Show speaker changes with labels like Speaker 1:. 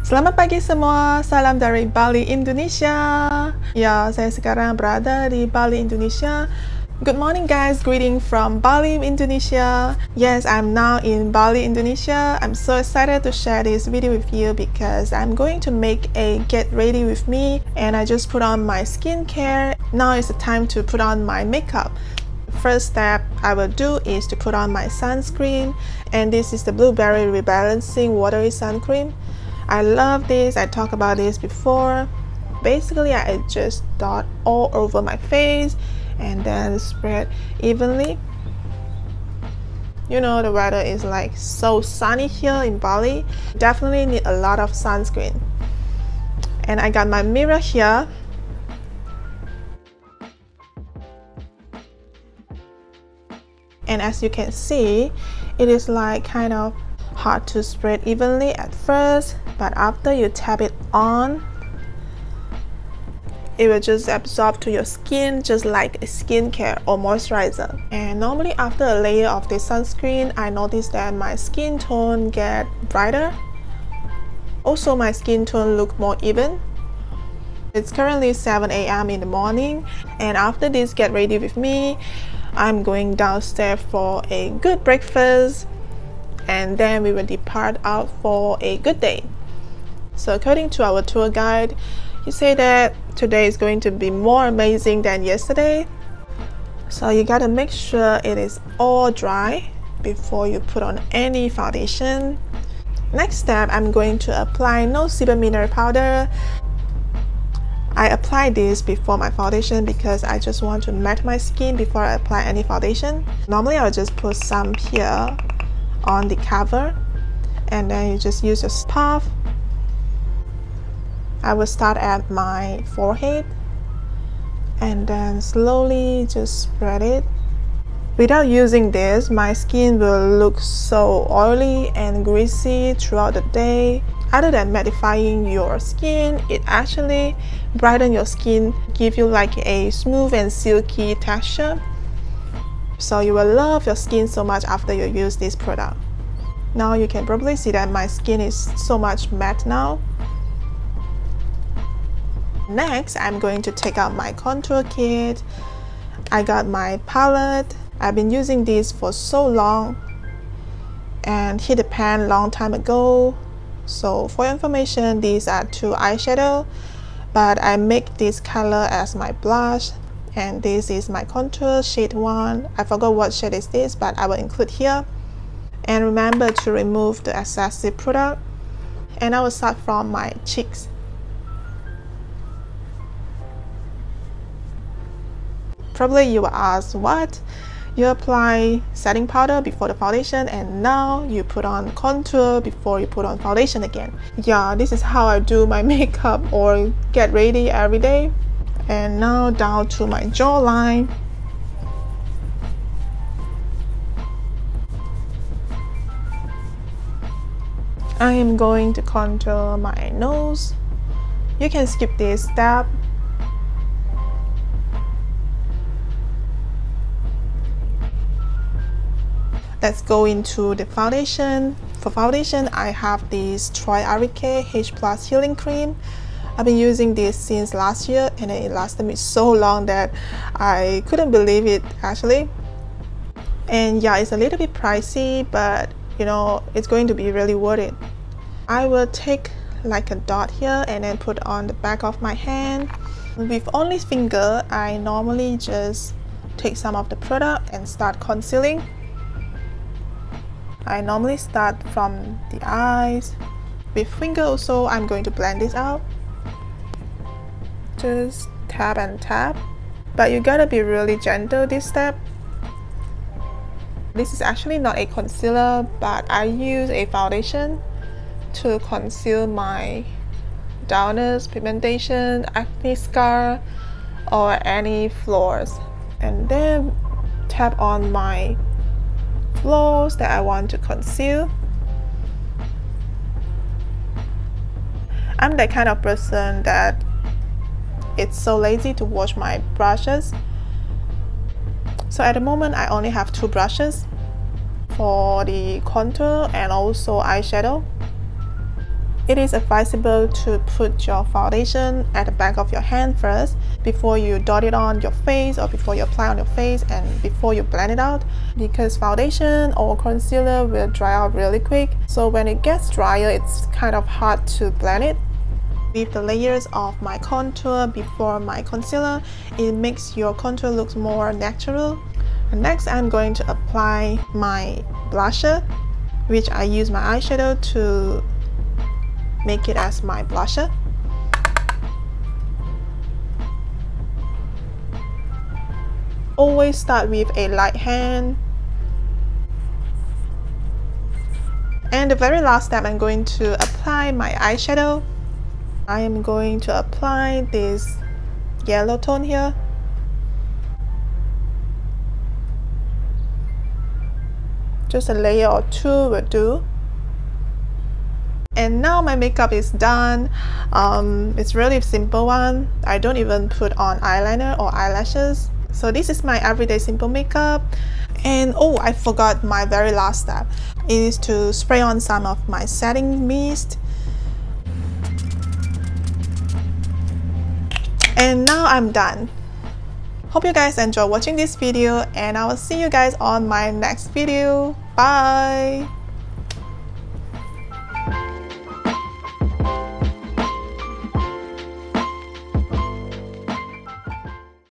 Speaker 1: Selamat pagi semua, salam dari Bali, Indonesia. Ya, saya sekarang berada di Bali, Indonesia. Good morning guys, greeting from Bali, Indonesia. Yes, I'm now in Bali, Indonesia. I'm so excited to share this video with you because I'm going to make a get ready with me and I just put on my skincare. Now is the time to put on my makeup. First step I will do is to put on my sunscreen and this is the Blueberry Rebalancing Watery Sun Cream. I love this. I talked about this before. Basically, I just dot all over my face and then spread evenly. You know, the weather is like so sunny here in Bali. Definitely need a lot of sunscreen. And I got my mirror here. And as you can see, it is like kind of hard to spread evenly at first but after you tap it on it will just absorb to your skin just like a skincare or moisturizer. And normally after a layer of this sunscreen I notice that my skin tone get brighter. Also my skin tone look more even. It's currently 7 a.m. in the morning and after this get ready with me. I'm going downstairs for a good breakfast and then we will depart out for a good day so according to our tour guide, he said that today is going to be more amazing than yesterday. So you gotta make sure it is all dry before you put on any foundation. Next step, I'm going to apply no sebum mineral powder. I apply this before my foundation because I just want to matte my skin before I apply any foundation. Normally I'll just put some here on the cover and then you just use your puff I will start at my forehead and then slowly just spread it. Without using this, my skin will look so oily and greasy throughout the day. Other than mattifying your skin, it actually brighten your skin, give you like a smooth and silky texture. So you will love your skin so much after you use this product. Now you can probably see that my skin is so much matte now Next, I'm going to take out my contour kit. I got my palette. I've been using this for so long and hit the pan long time ago. So for information, these are two eyeshadow, but I make this color as my blush and this is my contour shade one. I forgot what shade is this, but I will include here. And remember to remove the excessive product. And I will start from my cheeks. Probably you will ask what? You apply setting powder before the foundation and now you put on contour before you put on foundation again. Yeah, this is how I do my makeup or get ready every day. And now down to my jawline. I am going to contour my nose. You can skip this step let's go into the foundation for foundation I have this Troiareuke H Plus Healing Cream I've been using this since last year and it lasted me so long that I couldn't believe it actually and yeah it's a little bit pricey but you know it's going to be really worth it I will take like a dot here and then put on the back of my hand with only finger I normally just take some of the product and start concealing I normally start from the eyes. With finger also, I'm going to blend this out. Just tap and tap. But you gotta be really gentle this step. This is actually not a concealer, but I use a foundation to conceal my dullness, pigmentation, acne scar, or any flaws. And then tap on my flaws that I want to conceal. I'm the kind of person that it's so lazy to wash my brushes. So at the moment I only have two brushes for the contour and also eyeshadow. it is advisable to put your foundation at the back of your hand first before you dot it on your face or before you apply on your face and before you blend it out because foundation or concealer will dry out really quick so when it gets drier it's kind of hard to blend it with the layers of my contour before my concealer it makes your contour look more natural and next I'm going to apply my blusher which I use my eyeshadow to make it as my blusher. Always start with a light hand. And the very last step, I'm going to apply my eyeshadow. I am going to apply this yellow tone here. Just a layer or two will do. And now my makeup is done. Um, it's really simple one. I don't even put on eyeliner or eyelashes. So this is my everyday simple makeup. And oh I forgot my very last step. Is to spray on some of my setting mist and now I'm done. Hope you guys enjoy watching this video and I will see you guys on my next video. Bye